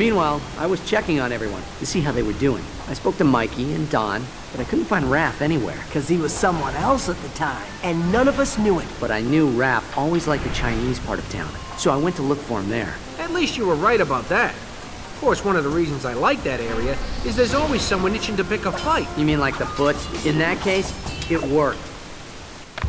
Meanwhile, I was checking on everyone to see how they were doing. I spoke to Mikey and Don, but I couldn't find Raph anywhere. Because he was someone else at the time, and none of us knew it. But I knew Raph always liked the Chinese part of town, so I went to look for him there. At least you were right about that. Of course, one of the reasons I like that area is there's always someone itching to pick a fight. You mean like the Foots? In that case, it worked.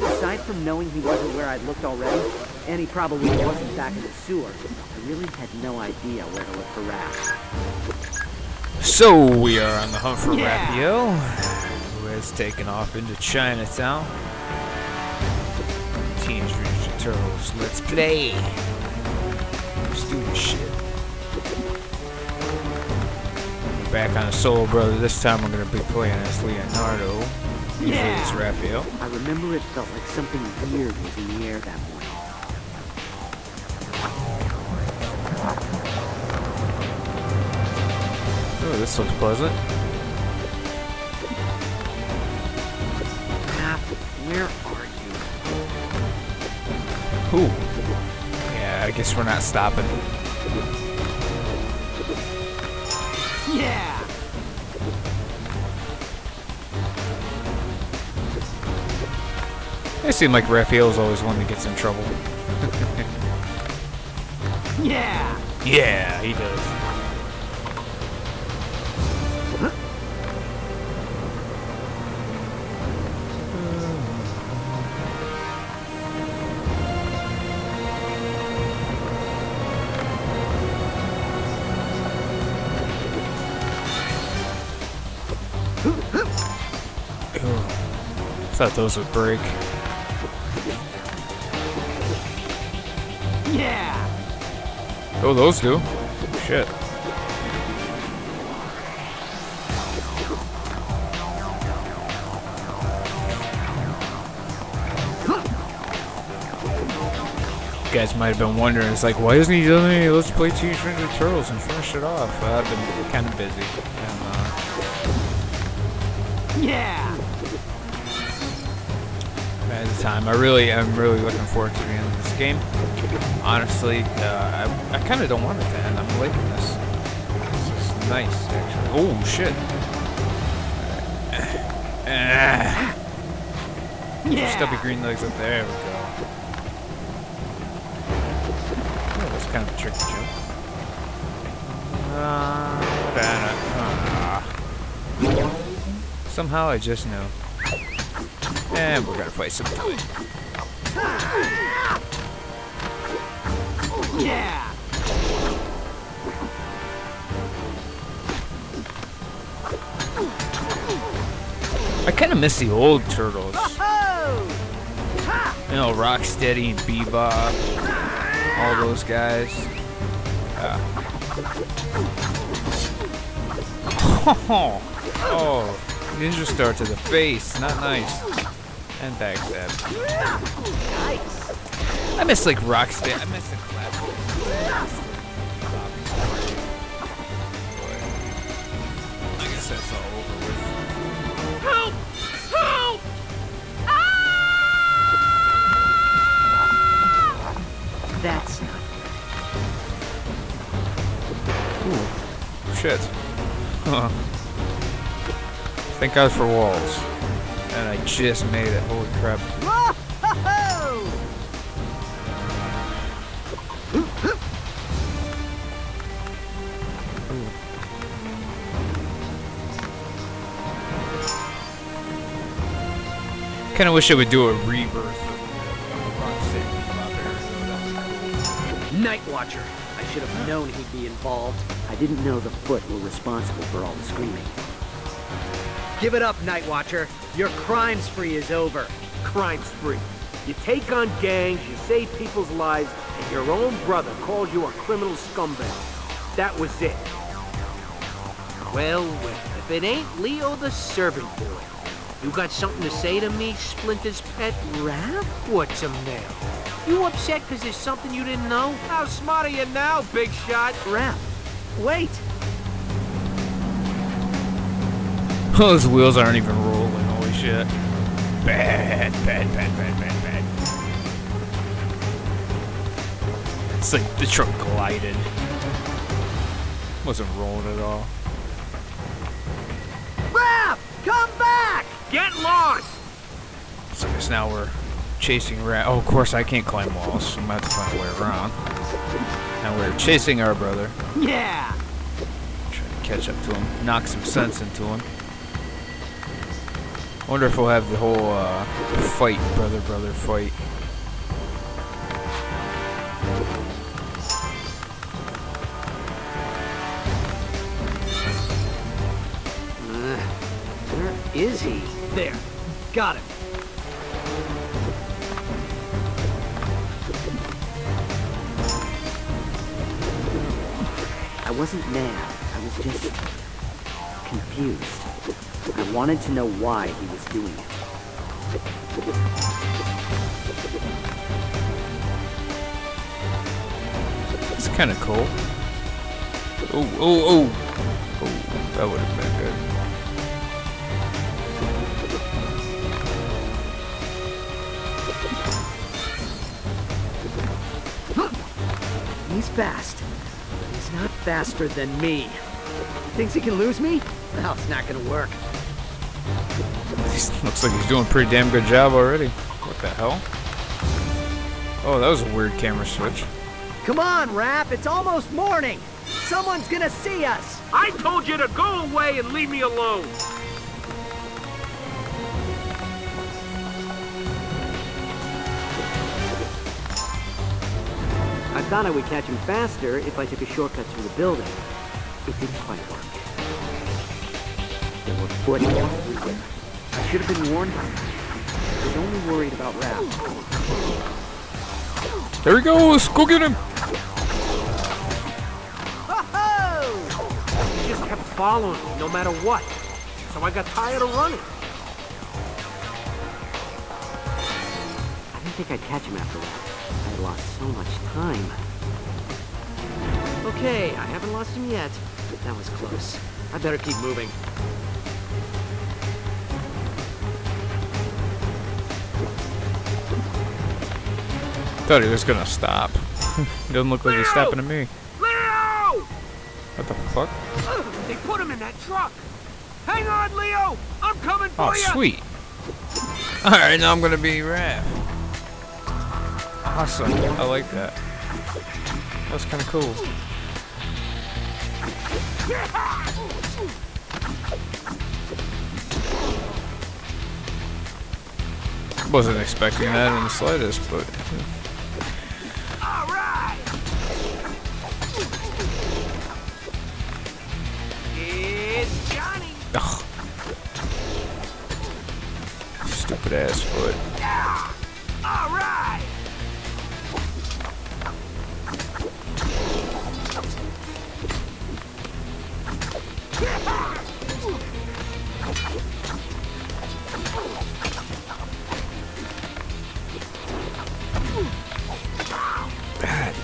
Aside from knowing he wasn't where I'd looked already, and he probably wasn't back in the sewer, I really had no idea where to look for Raph. So we are on the hunt for Yeah. Raphael, who has taken off into Chinatown. Teenage Ninja Turtles, let's play. Let's do this shit. We're back on the Soul Brother. This time we're gonna be playing as Leonardo. Usually Yeah. it's Raphael. I remember it felt like something weird was in the air that morning. This looks pleasant. Raph, where are you? Ooh. Yeah, I guess we're not stopping. Yeah! It seems like Raphael's always one that gets in trouble. Yeah! Yeah, he does. Thought those would break. Yeah! Oh, those do. Shit. You guys might have been wondering, it's like, why isn't he doing any Let's Play Teenage Ninja Turtles and finish it off? Uh, I've been kind of busy. And, uh, Yeah! At the time. I really am really looking forward to the end of this game. Honestly, uh, I, I kind of don't want it to end. I'm liking this. This is nice, actually. Oh, shit. Ah, Yeah! stubby green legs up there. There we go. Oh, that's kind of a tricky jump. Uh. Ah. Somehow I just know. And we're gonna fight some. Yeah! I kind of miss the old turtles. Oh! You know, Rocksteady and Bebop, all those guys. Yeah. Oh, ninja star to the face, not nice. And backstab. Nice! I miss like Rocksteady. I miss the classic. I guess that's all over with. Help! Help! Ah! That's not Shit. Huh. Thank God for walls. Just made it. Holy crap. Kind of wish I would do a rebirth. Night Watcher. I should have known he'd be involved. I didn't know the Foot were responsible for all the screaming. Give it up, Night Watcher. Your crime spree is over. Crime spree. You take on gangs, you save people's lives, and your own brother calls you a criminal scumbag. That was it. Well, well, if it ain't Leo the servant boy. You got something to say to me, Splinter's pet? Raph? What's a now? You upset because there's something you didn't know? How smart are you now, big shot? Raph. Wait. Those wheels aren't even rolling. Holy shit. Bad, bad, bad, bad, bad, bad. It's like the truck glided. Wasn't rolling at all. Raph! Come back! Get lost! So I guess now we're chasing rat. Oh, of course I can't climb walls. So I'm gonna have to find a way around. Now we're chasing our brother. Yeah! Trying to catch up to him. Knock some sense into him. Wonder if we'll have the whole uh, fight, brother, brother fight. Uh, where is he? There. Got him. I wasn't mad. I was just confused. I wanted to know why he was doing it. It's kind of cool. Oh, oh, oh. Oh, that would have been good. He's fast. but He's not faster than me. Thinks he can lose me? Well, it's not gonna work. He's, looks like he's doing a pretty damn good job already. What the hell? Oh, that was a weird camera switch. Come on, Raph, it's almost morning! Someone's gonna see us! I told you to go away and leave me alone! I thought I would catch him faster if I took a shortcut through the building. It didn't quite work. There were foot everywhere. I should have been warned. I was only worried about Raph. There he goes! Go get him! He just kept following me, no matter what. So I got tired of running. I didn't think I'd catch him after that. I lost so much time. Okay, I haven't lost him yet. But that was close. I better keep moving. Thought he was gonna stop. Doesn't look like he's stopping at me. Leo! What the fuck? They put him in that truck. Hang on, Leo! I'm coming for Oh, you! sweet. Alright, now I'm gonna be Raph. Awesome. I like that. That was kinda cool. Wasn't expecting that in the slightest, but All right! It's Johnny! ugh. Stupid ass foot.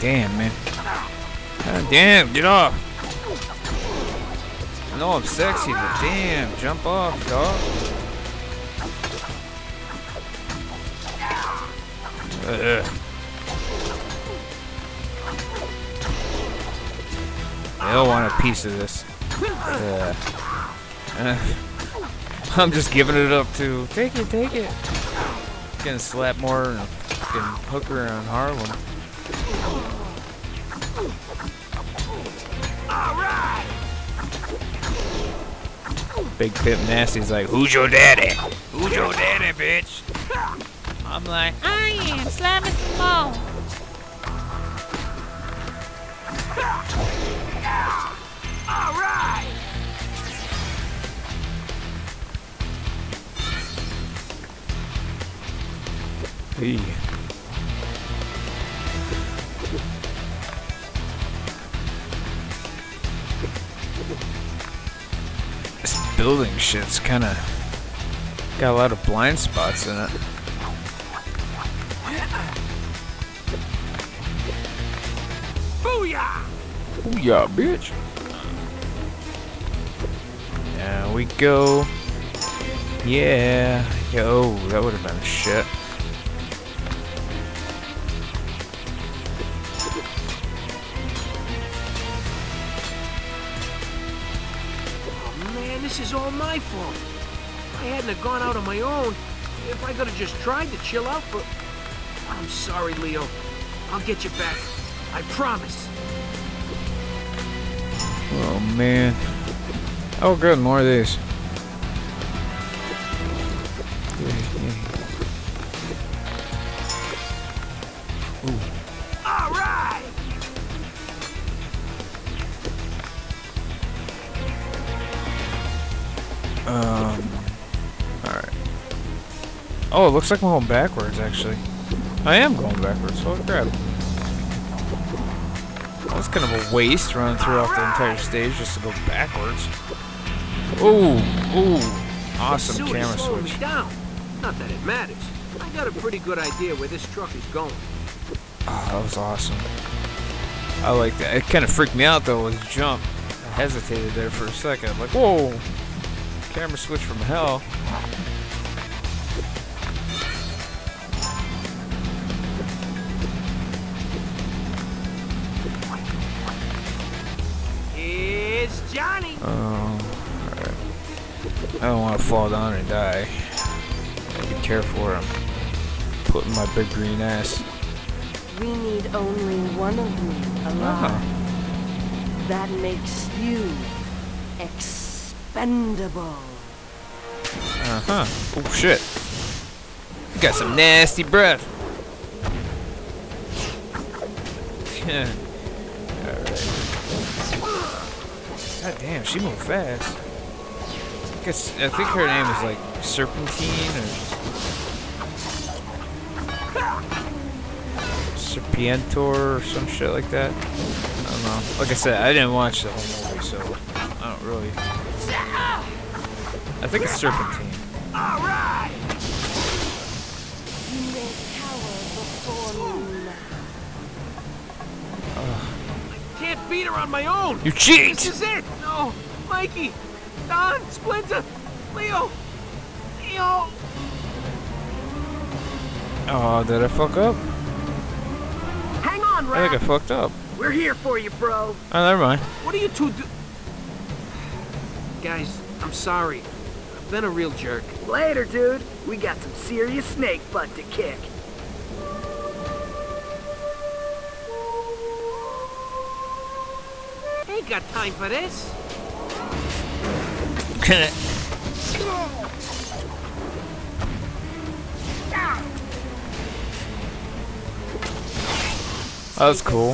Damn, man. God damn, get off. I know I'm sexy, but damn, jump off, dog. Ugh. They all want a piece of this. Ugh. Uh, I'm just giving it up to take it, take it. Getting slapped more and hooker on Harlem. Big Pimp Nasty's like, who's your daddy? Who's your daddy, bitch? I'm like, I am slamming some more. All right! hey. Building shit's kind of got a lot of blind spots in it. Booyah! Ooh, yeah, bitch. There we go. Yeah. Yo, that would have been shit. My fault. If I hadn't have gone out on my own, if I could have just tried to chill out for... I'm sorry, Leo. I'll get you back. I promise. Oh man. Oh good, more of these. Oh, it looks like I'm going backwards, actually. I am going backwards. Holy crap. That's kind of a waste running throughout the entire stage just to go backwards. Ooh, ooh. Awesome camera switch. me down. Not that it matters. I got a pretty good idea where this truck is going. Oh, that was awesome. I like that. It kind of freaked me out though with the jump. I hesitated there for a second. Like, whoa! Camera switch from hell. Johnny. Oh, alright. I don't want to fall down and die. Gotta be careful where I'm putting my big green ass. We need only one of you alive. Oh, That makes you expendable. uh huh. Oh shit. You got some nasty breath. God damn, she moved fast. I guess I think her name is like Serpentine or Serpientor or some shit like that. I don't know. Like I said, I didn't watch the whole movie, so I don't really. I think it's Serpentine. All right. You may cower before me now. Can't beat her on my own. You cheat! This is it. No, Mikey, Don, Splinter, Leo, Leo. Oh, did I fuck up? Hang on, I think I fucked up. We're here for you, bro. Oh, never mind. What are you two do? Guys, I'm sorry. I've been a real jerk. Later, dude. We got some serious snake butt to kick. Ain't got time for this. That was cool.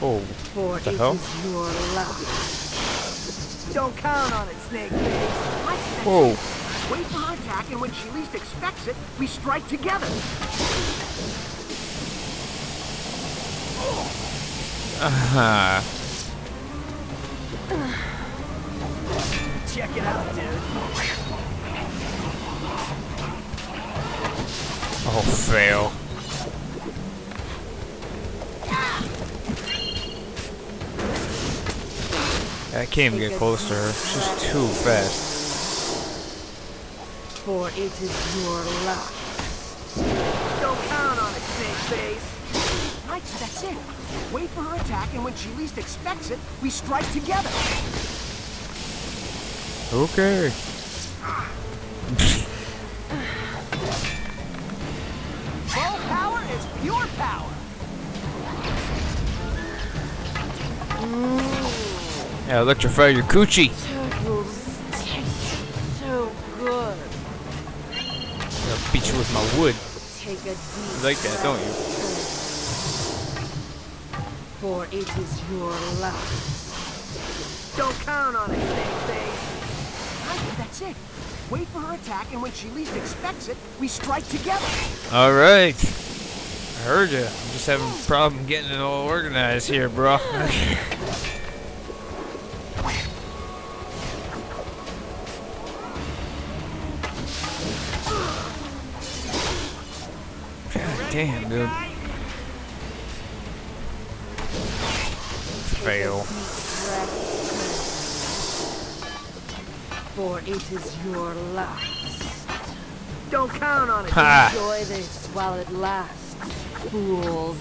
Oh, For the hell? is your luck. Don't count on it, Snake whoa. Oh. Wait for her attack, and when she least expects it, we strike together. Uh-huh. Check it out, dude. Oh, fail. I can't even get close to her. She's too fast. For it is your luck. Don't count on it, Snake Face. Right, that's it. Wait for her attack, and when she least expects it, we strike together. Okay. Full power is pure power. Yeah, electrify your coochie. Turtles taste so good. I'll beat you with my wood. Take a deep You like that, don't you? For it is your luck. Don't count on it, Snake Face. Right, that's it. Wait for her attack, and when she least expects it, we strike together. All right. I heard you. I'm just having a problem getting it all organized here, bro. God damn, dude. Fail. For it is your last. Don't count on it. Ha! Enjoy this while it lasts, fools.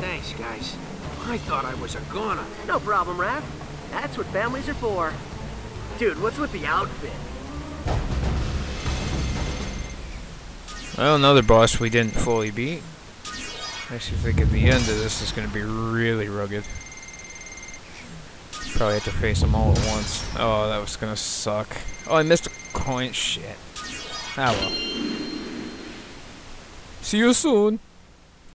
Thanks, guys. I thought I was a goner. No problem, Raph. That's what families are for. Dude, what's with the outfit? Well, another boss we didn't fully beat. Makes you think at the end of this is going to be really rugged. Probably have to face them all at once. Oh, that was to suck. Oh, I missed a coin. Shit. Ah well. See you soon.